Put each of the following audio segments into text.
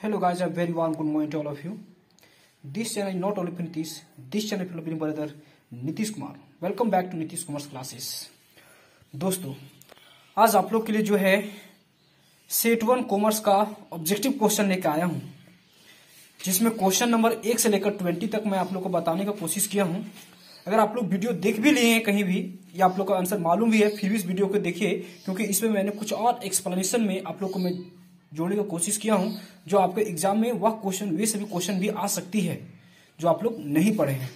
Hello guys, a very warm good morning to all of you. This channel is not only for this channel for brother Nitish Kumar welcome back to Nitish Kumar classes दोस्तों आज आप लोग के लिए जो है set one commerce का objective question लेकर आया हूँ जिसमें क्वेश्चन नंबर एक से लेकर ट्वेंटी तक मैं आप लोग को बताने का कोशिश किया हूँ। अगर आप लोग वीडियो देख भी लिए हैं कहीं भी या आप लोग का आंसर मालूम भी है फिर भी इस वीडियो को देखिए क्योंकि इसमें मैंने कुछ और एक्सप्लेनेशन में आप लोग को मैं जोड़ने की कोशिश किया हूँ, जो आपके एग्ज़ाम में वह क्वेश्चन वे सभी क्वेश्चन भी आ सकती है, जो आप लोग नहीं पढ़े हैं।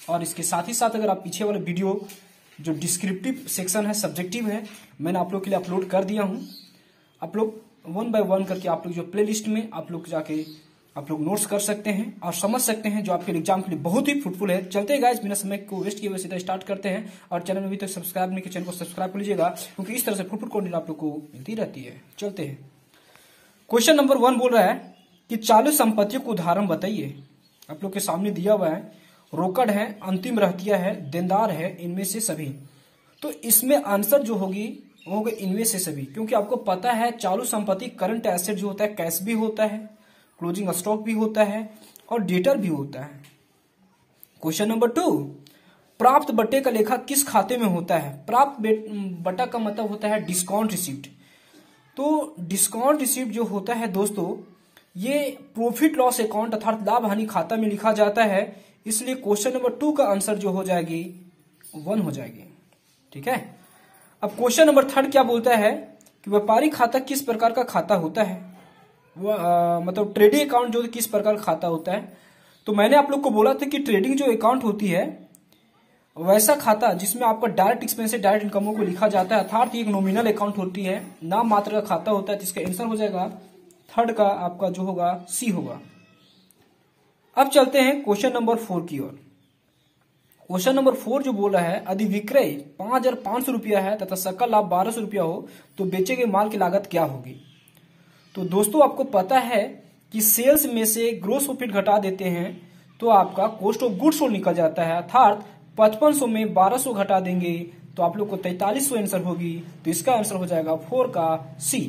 और इसके साथ ही साथ अगर आप पीछे वाले वीडियो जो डिस्क्रिप्टिव सेक्शन है सब्जेक्टिव है, मैंने आप लोग के लिए अपलोड कर दिया हूँ। आप लोग वन बाय वन करके आप लोग जो प्ले में आप लोग जाके आप लोग नोट्स कर सकते हैं और समझ सकते हैं, जो आपके एग्ज़ाम के लिए बहुत ही फ्रूटफुल है। चलते गाइस बिना समय को वेस्ट किए हुए सीधा स्टार्ट करते हैं। और चैनल में तक सब्सक्राइब नहीं किया चैनल को सब्सक्राइब कर लीजिएगा, क्योंकि इस तरह से फ्रूटफुल कंटेंट आप लोग को मिलती रहती है। चलते हैं। क्वेश्चन नंबर वन बोल रहा है कि चालू संपत्तियों को उदाहरण बताइए। आप लोग के सामने दिया हुआ है, रोकड़ है, अंतिम रहतिया है, देनदार है, इनमें से सभी। तो इसमें आंसर जो होगी, वो होगा इनमें से सभी। क्योंकि आपको पता है, चालू संपत्ति करंट एसेट जो होता है कैश भी होता है क्लोजिंग स्टॉक भी होता है, और डेटर भी होता है। क्वेश्चन नंबर टू प्राप्त बट्टे का लेखा किस खाते में होता है? प्राप्त बट्टा का मतलब होता है डिस्काउंट रिसिप्ट तो डिस्काउंट रिसिप्ट जो होता है दोस्तों ये प्रॉफिट लॉस अकाउंट अर्थात लाभ हानि खाता में लिखा जाता है। इसलिए क्वेश्चन नंबर टू का आंसर जो हो जाएगी वन हो जाएगी। ठीक है? अब क्वेश्चन नंबर थर्ड क्या बोलता है कि व्यापारी खाता किस प्रकार का खाता होता है? आ, मतलब ट्रेडिंग अकाउंट जो किस प्रकार का खाता होता है? तो मैंने आप लोग को बोला था कि ट्रेडिंग जो अकाउंट होती है वैसा खाता जिसमें आपका डायरेक्ट एक्सपेंस डायरेक्ट इनकमों को लिखा जाता है, अर्थात एक नॉमिनल अकाउंट होती है नाम मात्र का खाता होता है, जिसका आंसर हो जाएगा थर्ड का, आपका जो होगा सी होगा। अब चलते हैं क्वेश्चन नंबर फोर की ओर। क्वेश्चन नंबर फोर जो बोल रहा है, यदि विक्रय पाँच हज़ार पाँच सौ रुपया है तथा सकल लाभ बारह सौ रुपया हो तो बेचे गए माल की लागत क्या होगी? तो दोस्तों, आपको पता है कि सेल्स में से ग्रोस प्रॉफिट घटा देते हैं तो आपका कॉस्ट ऑफ़ गुड्स सोल्ड निकल जाता है, अर्थात पचपन सौ में बारह सौ घटा देंगे तो आप लोग को तैतालीस सौ आंसर होगी तो इसका आंसर हो जाएगा फोर का सी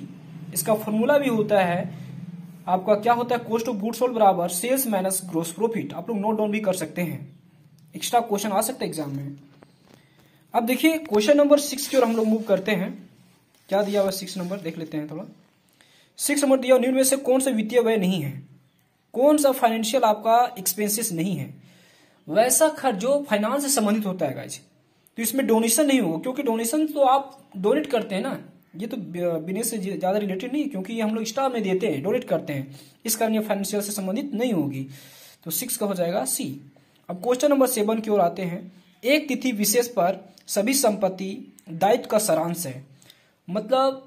इसका फॉर्मूला भी होता है, आपका क्या होता है कॉस्ट ऑफ़ गुड्स सोल्ड बराबर सेल्स माइनस ग्रोस प्रॉफिट आप लोग नोट डाउन भी कर सकते हैं। एक्स्ट्रा क्वेश्चन आ सकता है एग्ज़ाम में। अब देखिए क्वेश्चन नंबर सिक्स की ओर हम लोग मूव करते हैं। क्या दिया हुआ सिक्स नंबर देख लेते हैं थोड़ा। सिक्स नंबर दिया निम्न में से कौन सा वित्तीय व्यय नहीं है? कौन सा फाइनेंशियल आपका एक्सपेंसेस नहीं है? वैसा खर्च जो फाइनेंस से संबंधित होता है गाइज़ तो इसमें डोनेशन नहीं होगा, क्योंकि डोनेशन तो आप डोनेट करते हैं ना। ये तो बिज़नेस से ज़्यादा रिलेटेड नहीं, क्योंकि ये हम लोग स्टाफ में देते हैं डोनेट करते हैं। इस कारण ये फाइनेंशियल से संबंधित नहीं होगी। तो सिक्स का हो जाएगा सी अब क्वेश्चन नंबर सेवन की ओर आते हैं। एक तिथि विशेष पर सभी संपत्ति दायित्व का सारांश है। मतलब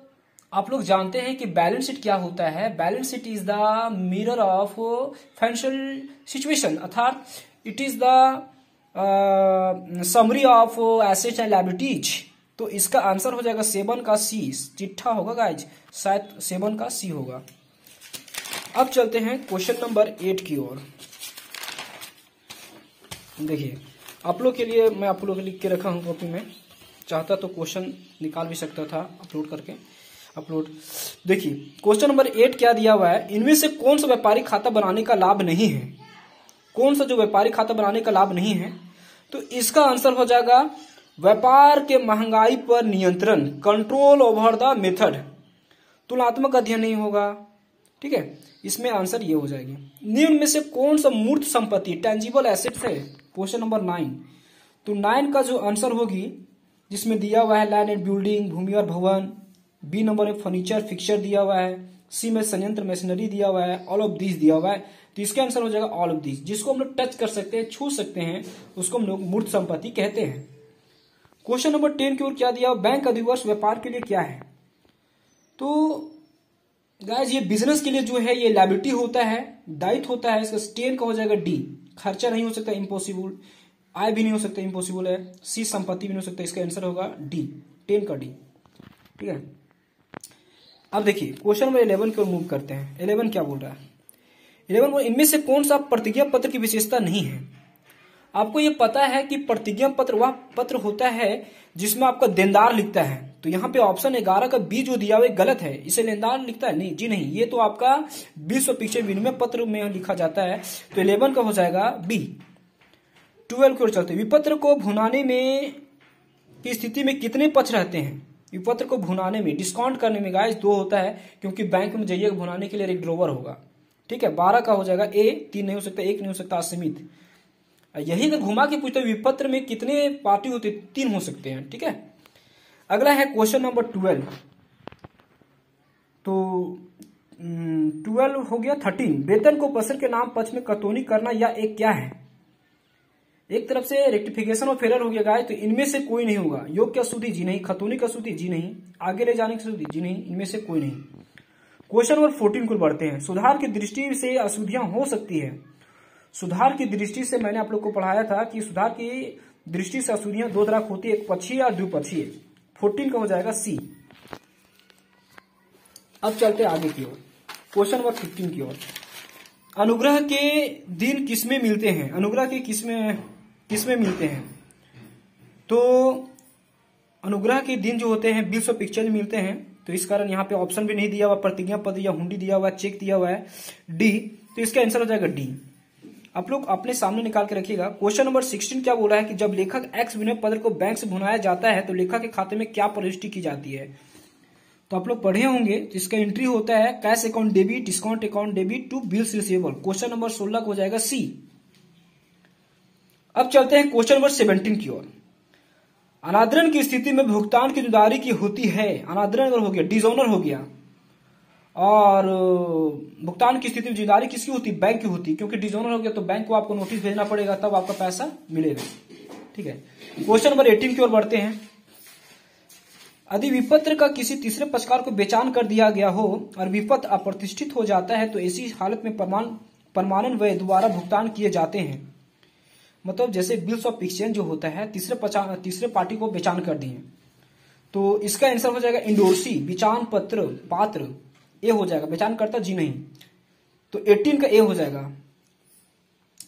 आप लोग जानते हैं कि बैलेंस शीट क्या होता है? Balance sheet is the mirror of financial situation अर्थात it is the summary of asset and liabilities तो इसका आंसर हो जाएगा सेवन का सी चिट्ठा होगा गाइज़ शायद सेवन का सी होगा। अब चलते हैं क्वेश्चन नंबर एट की ओर। देखिए, आप लोग के लिए, मैं आप लोग के लिख के रखा हूँ कॉपी में। चाहता तो क्वेश्चन निकाल भी सकता था अपलोड करके। अपलोड देखिए क्वेश्चन नंबर एट क्या दिया हुआ है? इनमें से कौन सा व्यापारिक खाता बनाने का लाभ नहीं है? कौन सा जो व्यापारी खाता बनाने का लाभ नहीं है तो इसका आंसर हो जाएगा, व्यापार के महँगाई पर नियंत्रण कंट्रोल ओवर द मेथड तुलनात्मक अध्ययन नहीं होगा, ठीक है? इसमें आंसर ये हो जाएगी। निम्न में से कौन सा मूर्त संपत्ति टेंजिबल एसेट्स है? क्वेश्चन नंबर नाइन तो नाइन का जो आंसर होगी, जिसमें दिया हुआ है लैंड एंड बिल्डिंग भूमि और भवन बी नंबर में फर्नीचर फिक्सर दिया हुआ है सी में संयंत्र मशीनरी दिया हुआ है ऑल ऑफ़ दिस दिया हुआ है। तो इसका आंसर हो जाएगा ऑल ऑफ़ दिस जिसको हम लोग टच कर सकते हैं, छू सकते हैं, उसको हम लोग मूर्त संपत्ति कहते हैं। क्वेश्चन नंबर टेन की ओर क्या दिया? बैंक अधिवर्ष व्यापार के लिए क्या है? तो गाइज़ ये बिज़नेस के लिए जो है, ये लाइबिलिटी होता है, दायित्व होता है, इसका टेन का हो जाएगा डी खर्चा नहीं हो सकता इम्पॉसिबल आय भी नहीं हो सकता इम्पॉसिबल है। सी संपत्ति भी नहीं हो सकता, इसका आंसर होगा डी टेन का डी ठीक है? अब देखिए क्वेश्चन नंबर इलेवन की ओर मूव करते हैं। इलेवन क्या बोल रहा है? इलेवन इनमें से कौन सा प्रतिज्ञा पत्र की विशेषता नहीं है? आपको ये पता है कि प्रतिज्ञा पत्र वह पत्र होता है जिसमें आपका देनदार लिखता है। तो यहाँ पे ऑप्शन ग्यारह का बी जो दिया हुआ गलत है। इसे लेनदार लिखता है? नहीं, जी नहीं। ये तो आपका विश्व पिक्चर विनिमय पत्र में लिखा जाता है। तो इलेवन का हो जाएगा बी। ट्वेल्व की ओर चलते विपत्र को भुनाने में की स्थिति में कितने पक्ष रहते हैं? विपत्र को भुनाने में डिस्काउंट करने में गाइस दो होता है, क्योंकि बैंक में जाइए भुनाने के लिए एक ड्रोवर होगा। ठीक है, बारह का हो जाएगा ए, तीन नहीं हो सकता, एक नहीं हो सकता, असीमित। यही अगर घुमा के पूछते विपत्र में कितने पार्टी होते तीन हो सकते हैं, ठीक है? अगला है क्वेश्चन नंबर ट्वेल्व। तो ट्वेल्व हो गया थर्टीन। वेतन को पसर के नाम पक्ष में कतौनी करना या एक क्या है? एक तरफ़ से रेक्टिफिकेशन और फेरर हो गया गाय तो इनमें से कोई नहीं होगा। योग की अशुद्धि जी नहीं। खतौनी की अशुद्धि जी नहीं। आगे ले जाने की अशुद्धि जी नहीं। इनमें से कोई नहीं। क्वेश्चन नंबर फोर्टीन को बढ़ते हैं। सुधार की दृष्टि से अशुद्धियाँ हो सकती है। सुधार की दृष्टि से मैंने आप लोग को पढ़ाया था कि सुधार की दृष्टि से अशुद्धियाँ दो तरह होती है, एक पक्षीय और द्विपक्षीय फोर्टीन का हो जाएगा सी। अब चलते आगे की ओर। क्वेश्चन नंबर फिफ्टीन की ओर। अनुग्रह के दिन किसमें मिलते हैं? अनुग्रह के किसमें किसमें मिलते हैं? तो अनुग्रह के दिन जो होते हैं, बिल्स ऑफ़ पिक्चर मिलते हैं। तो इस कारण यहाँ पे ऑप्शन भी नहीं दिया हुआ, प्रतिज्ञा पत्र या हुंडी दिया हुआ चेक दिया हुआ है डी तो इसका आंसर हो जाएगा डी आप लोग अपने सामने निकाल के रखिएगा। क्वेश्चन नंबर सिक्सटीन क्या बोल है कि जब लेखक एक्स विनय पत्र को बैंक से भुनाया जाता है तो लेखक के खाते में क्या प्रविष्टि की जाती है? तो आप लोग पढ़े होंगे, जिसका एंट्री होता है cash account debit discount account debit to bills receivable question number सोलह को हो जाएगा सी अब चलते हैं क्वेश्चन नंबर सेवनटीन की ओर। अनादरण की स्थिति में भुगतान की ज़िम्मेदारी की होती है, अनादरण हो गया डिजोनर हो गया, और भुगतान की स्थिति में ज़िम्मेदारी किसकी होती, बैंक की होती, क्योंकि डिजोनर हो गया तो बैंक को आपको नोटिस भेजना पड़ेगा, तब आपका पैसा मिलेगा, ठीक है? क्वेश्चन नंबर एटीन की ओर बढ़ते हैं। यदि विपत्र का किसी तीसरे पक्षकार को बेचान कर दिया गया हो, और विपत्र अप्रतिष्ठित हो जाता है तो ऐसी हालत में प्रमाण परमानन व्यय द्वारा भुगतान किए जाते हैं। मतलब जैसे बिल्स ऑफ़ एक्सचेंज जो होता है, तीसरे तीसरे पार्टी को बेचान कर दिए। तो इसका आंसर हो जाएगा इंडोर्सी बिचान पत्र, पात्र, ए हो जाएगा। बेचान करता जी नहीं। तो 18 का ए हो जाएगा।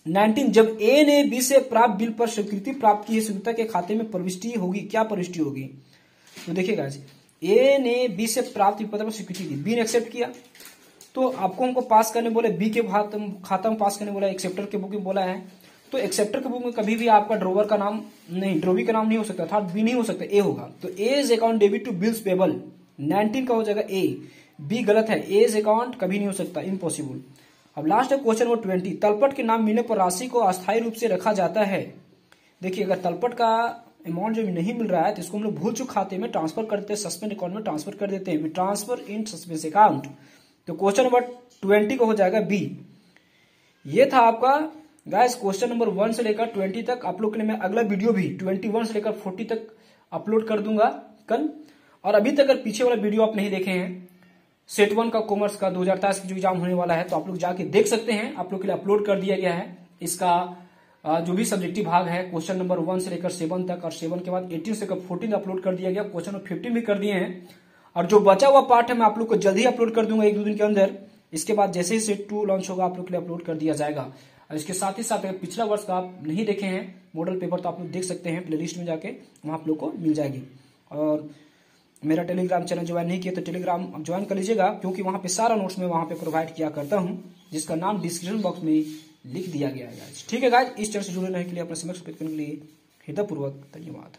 19 जब ए ने बी से प्राप्त बिल पर स्वीकृति प्राप्त की है स्वीकृता के खाते में प्रविष्टि होगी, क्या प्रविष्टि होगी? तो देखिएगा ए ने बी से प्राप्त विपत्र पर स्वीकृति दी। बी ने एक्सेप्ट किया। तो आपको हमको पास करने बोले बी के खाता में पास करने बोला एक्सेप्टर के बुक में बोला है। तो एक्सेप्टर के बुक में कभी भी आपका ड्रोवर का नाम नहीं ड्रोवी का नाम नहीं हो सकता था बी नहीं हो सकता ए होगा। तो A is account debit to bills payable 19 का हो जाएगा ए बी गलत है। ए इज़ अकाउंट कभी नहीं हो सकता इम्पॉसिबल अब लास्ट है क्वेश्चन नंबर ट्वेंटी तलपट के नाम मिलने पर राशि को अस्थायी रूप से रखा जाता है। देखिए, अगर तलपट का अमाउंट जो नहीं मिल रहा है तो इसको हम लोग भूल चुक खाते में ट्रांसफ़र कर देते हैं सस्पेंड अकाउंट में ट्रांसफ़र कर देते हैं। ट्रांसफ़र इन सस्पेंस अकाउंट तो क्वेश्चन नंबर ट्वेंटी का हो जाएगा बी ये था आपका गाइस क्वेश्चन नंबर वन से लेकर ट्वेंटी तक आप लोग के लिए मैं अगला वीडियो भी ट्वेंटी वन से लेकर फोर्टी तक अपलोड कर दूँगा कल। और अभी तक अगर पीछे वाला वीडियो आप नहीं देखे हैं सेट वन का कॉमर्स का दो हज़ार का जो एग्ज़ाम होने वाला है तो आप लोग जाके देख सकते हैं। आप लोग के लिए अपलोड कर दिया गया है। इसका जो भी सब्जेक्टिव भाग है क्वेश्चन नंबर वन से लेकर सेवन तक और सेवन के बाद एटीन से लेकर फोर्टीन अपलोड कर दिया गया। क्वेश्चन नंबर फिफ्टीन भी कर दिए हैं। और जो बचा हुआ पार्ट है, मैं आप लोग को जल्द ही अपलोड कर दूँगा एक दो दिन के अंदर। इसके बाद जैसे ही सेट टू लॉन्च होगा, आप लोग के लिए अपलोड कर दिया जाएगा। और इसके साथ ही साथ अगर पिछला वर्ष का आप नहीं देखे हैं मॉडल पेपर तो आप लोग देख सकते हैं प्लेलिस्ट में जाके, वहाँ आप लोग को मिल जाएगी। और मेरा टेलीग्राम चैनल ज्वाइन नहीं किया तो टेलीग्राम ज्वाइन कर लीजिएगा, क्योंकि वहाँ पे सारा नोट्स मैं वहाँ पे प्रोवाइड किया करता हूँ, जिसका नाम डिस्क्रिप्शन बॉक्स में लिख दिया गया है। ठीक है गाय इस चैनल से जुड़े रहने के लिए अपने समय करने के लिए हृदयपूर्वक धन्यवाद।